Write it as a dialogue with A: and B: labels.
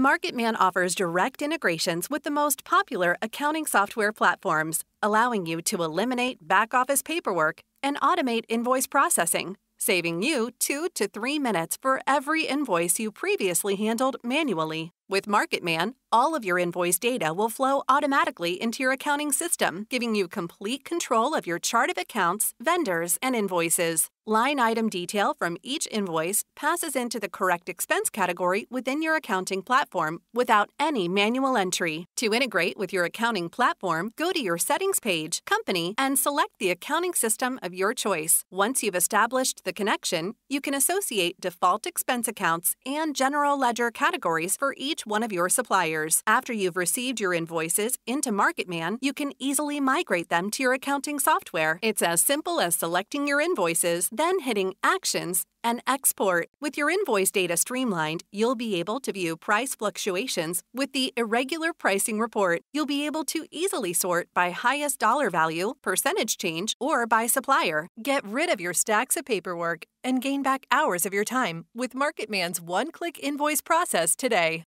A: MarketMan offers direct integrations with the most popular accounting software platforms, allowing you to eliminate back office paperwork and automate invoice processing, saving you two to three minutes for every invoice you previously handled manually. With MarketMan, all of your invoice data will flow automatically into your accounting system, giving you complete control of your chart of accounts, vendors, and invoices. Line item detail from each invoice passes into the correct expense category within your accounting platform without any manual entry. To integrate with your accounting platform, go to your Settings page, Company, and select the accounting system of your choice. Once you've established the connection, you can associate default expense accounts and general ledger categories for each one of your suppliers. After you've received your invoices into MarketMan, you can easily migrate them to your accounting software. It's as simple as selecting your invoices then hitting Actions and Export. With your invoice data streamlined, you'll be able to view price fluctuations with the Irregular Pricing Report. You'll be able to easily sort by highest dollar value, percentage change, or by supplier. Get rid of your stacks of paperwork and gain back hours of your time with MarketMan's one click invoice process today.